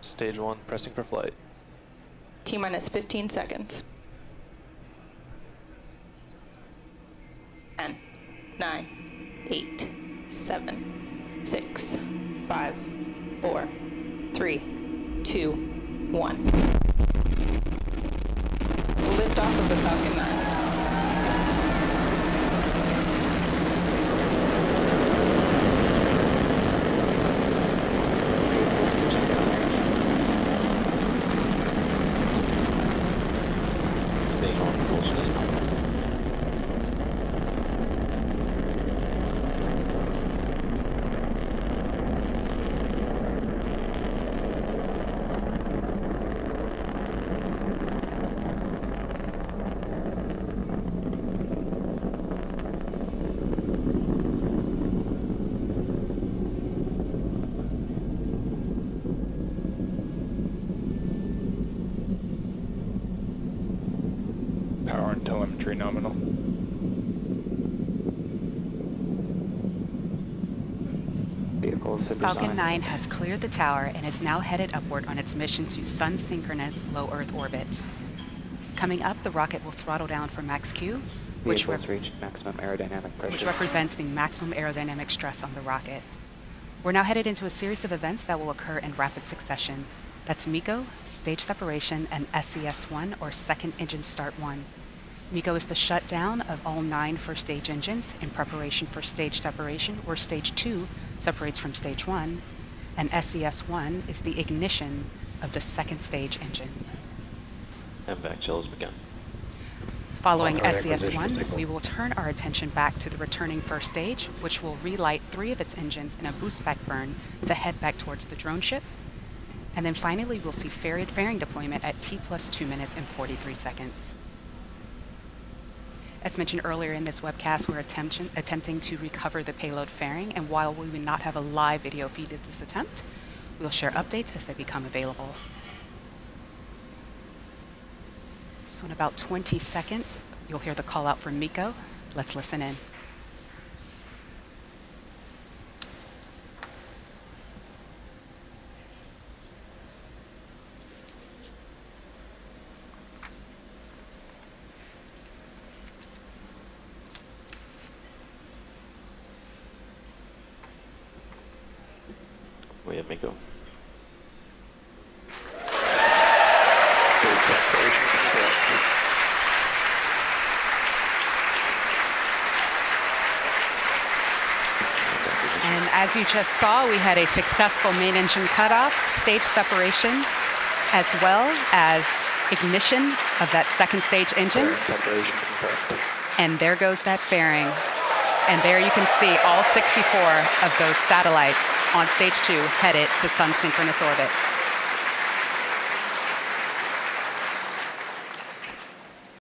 Stage one, pressing for flight. T minus 15 seconds. 10, 9, 8, 7, 6, 5, 4, 3, 2, 1. Lift off of the Falcon 9. Staying and telemetry nominal. Vehicles Falcon designed. 9 has cleared the tower and is now headed upward on its mission to sun synchronous low Earth orbit. Coming up, the rocket will throttle down for max Q, which, Vehicles rep- reached maximum aerodynamic pressure. which represents the maximum aerodynamic stress on the rocket. We're now headed into a series of events that will occur in rapid succession. That's MECO, stage separation, and SES-1, or second engine start 1. MECO is the shutdown of all nine first stage engines in preparation for stage separation, where stage 2 separates from stage 1, and SES-1 is the ignition of the second stage engine. MVAC chill has begun. Following All right, acquisition SES-1, we will turn our attention back to the returning first stage, which will relight three of its engines in a boost back burn to head back towards the drone ship. And then finally, we'll see fairing fairing deployment at T plus 2 minutes and 43 seconds. As mentioned earlier in this webcast, we're attempting, attempting to recover the payload fairing, and while we will not have a live video feed of this attempt, we'll share updates as they become available. So in about 20 seconds, you'll hear the call out from MECO. Let's listen in. We have MECO. And as you just saw, we had a successful main engine cutoff, stage separation, as well as ignition of that second stage engine. And there goes that fairing. And there you can see all 64 of those satellites on stage two headed to sun synchronous orbit.